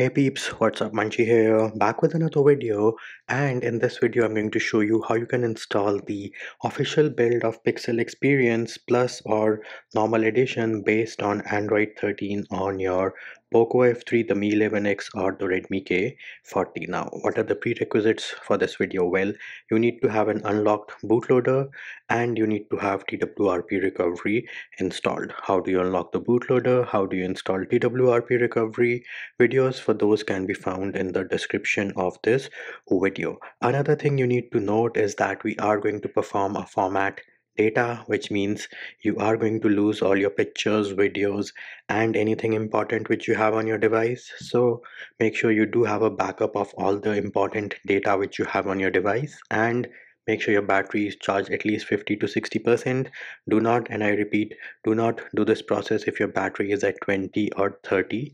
Hey peeps, what's up? Munchy here, back with another video and in this video I'm going to show you how you can install the official build of Pixel Experience Plus or normal edition based on Android 13 on your POCO F3, the Mi 11X or the Redmi K40. Now, what are the prerequisites for this video? Well, you need to have an unlocked bootloader and you need to have TWRP recovery installed. How do you unlock the bootloader? How do you install TWRP recovery? Videos for those can be found in the description of this video. Another thing you need to note is that we are going to perform a format data which means you are going to lose all your pictures videos and anything important which you have on your device. So make sure you do have a backup of all the important data which you have on your device and make sure your battery is charged at least 50 to 60 percent. Do not and i repeat do not do this process if your battery is at 20 or 30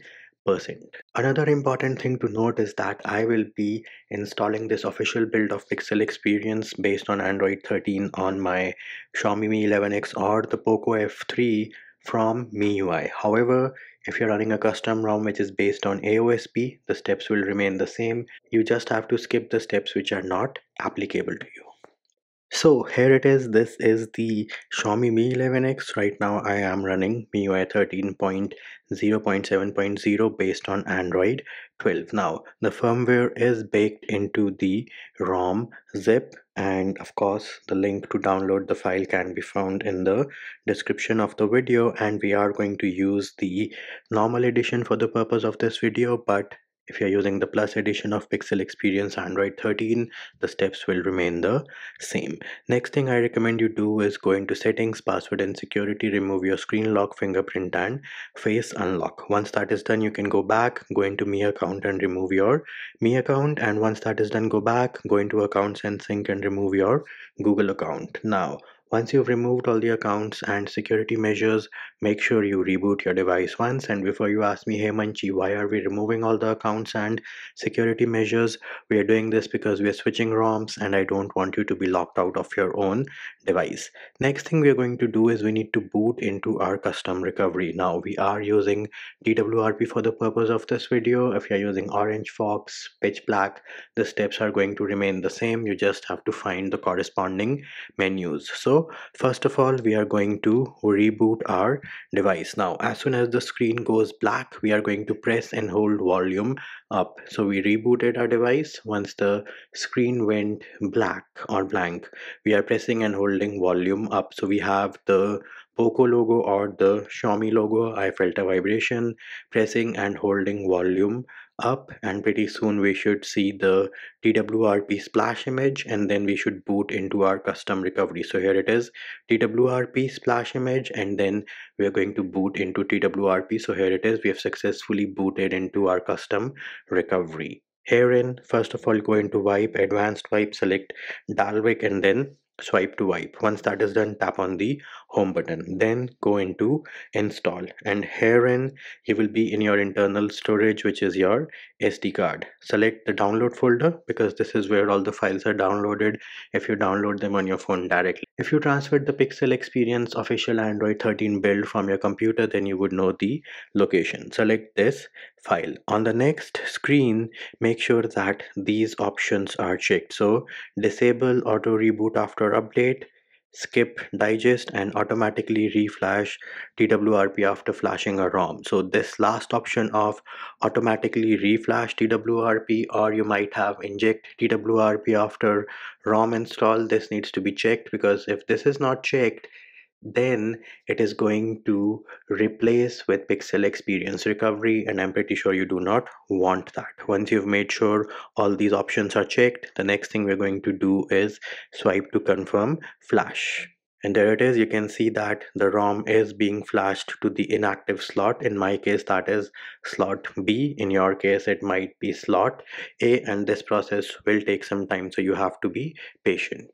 Another important thing to note is that I will be installing this official build of Pixel Experience based on Android 13 on my Xiaomi Mi 11X or the Poco F3 from MIUI. However, if you're running a custom ROM which is based on AOSP, the steps will remain the same. You just have to skip the steps which are not applicable to you. So here it is. This is the Xiaomi Mi 11X. Right now I am running MIUI 13.0.7.0 based on Android 12. Now the firmware is baked into the ROM zip and of course the link to download the file can be found in the description of the video and we are going to use the normal edition for the purpose of this video but if you're using the plus edition of Pixel Experience Android 13, the steps will remain the same. Next thing I recommend you do is go into settings, password and security, remove your screen lock, fingerprint and face unlock. Once that is done, you can go back, go into Mi account and remove your Mi account. And once that is done, go back, go into accounts and sync and remove your Google account. Now, once you've removed all the accounts and security measures, make sure you reboot your device once. And before you ask me, hey Munchy, why are we removing all the accounts and security measures? We are doing this because we are switching ROMs and I don't want you to be locked out of your own device. Next thing we are going to do is we need to boot into our custom recovery. Now we are using TWRP for the purpose of this video. If you're using Orange Fox, Pitch Black, the steps are going to remain the same. You just have to find the corresponding menus. So first of all we are going to reboot our device. Now as soon as the screen goes black we are going to press and hold volume up. So we rebooted our device. Once the screen went black or blank we are pressing and holding volume up. So we have the Poco logo or the Xiaomi logo. I felt a vibration. Pressing and holding volume up and pretty soon we should see the TWRP splash image and then we should boot into our custom recovery. So here it is TWRP splash image and then we are going to boot into TWRP. So here it is we have successfully booted into our custom recovery. Herein first of all go into wipe advanced wipe select Dalvik and then swipe to wipe. Once that is done tap on the home button. Then go into install. And herein you will be in your internal storage which is your SD card. Select the download folder because this is where all the files are downloaded if you download them on your phone directly. If you transferred the pixel experience official android 13 build from your computer then you would know the location. Select this file. On the next screen make sure that these options are checked. So disable auto reboot after update skip digest and automatically reflash TWRP after flashing a ROM. So this last option of automatically reflash TWRP or you might have inject TWRP after ROM install this needs to be checked because if this is not checked then it is going to replace with pixel experience recovery and i'm pretty sure you do not want that. Once you've made sure all these options are checked the next thing we're going to do is swipe to confirm flash. And there it is. You can see that the rom is being flashed to the inactive slot. In my case that is slot b. In your case it might be slot a and this process will take some time so you have to be patient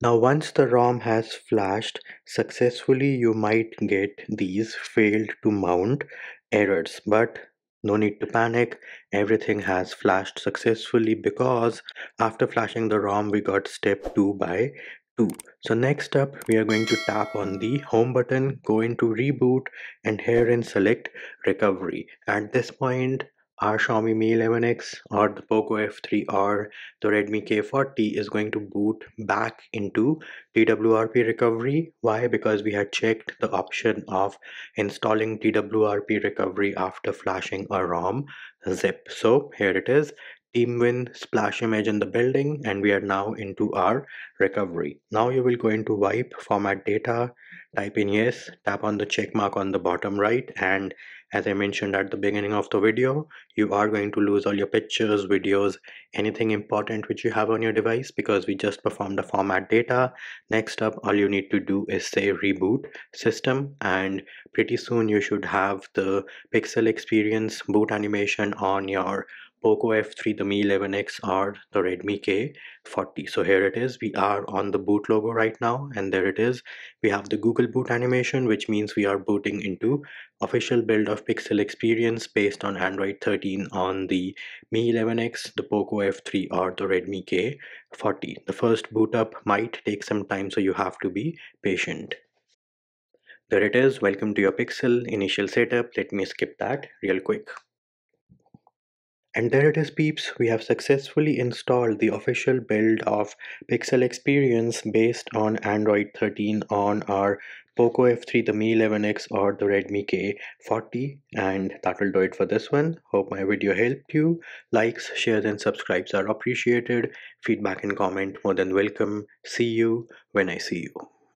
now once the ROM has flashed successfully you might get these failed to mount errors but no need to panic everything has flashed successfully because after flashing the ROM we got step 2 by 2. So next up we are going to tap on the home button, go into reboot and here and select recovery. At this point our Xiaomi Mi 11X or the Poco F3 or the Redmi K40 is going to boot back into TWRP recovery. Why? Because we had checked the option of installing TWRP recovery after flashing a ROM zip. So here it is TeamWin splash image in the building and we are now into our recovery. Now you will go into wipe, format data, type in yes, tap on the check mark on the bottom right and as I mentioned at the beginning of the video, you are going to lose all your pictures, videos, anything important which you have on your device because we just performed the format data. Next up, all you need to do is say reboot system and pretty soon you should have the pixel experience boot animation on your Poco F3, the Mi 11X or the Redmi K40. So here it is. We are on the boot logo right now and there it is. We have the Google boot animation which means we are booting into official build of Pixel experience based on Android 13 on the Mi 11X, the Poco F3 or the Redmi K40. The first boot up might take some time so you have to be patient. There it is. Welcome to your Pixel initial setup. Let me skip that real quick. And there it is peeps, we have successfully installed the official build of Pixel Experience based on Android 13 on our Poco F3, the Mi 11X or the Redmi K40 and that will do it for this one. Hope my video helped you. Likes, shares and subscribes are appreciated. Feedback and comment more than welcome. See you when I see you.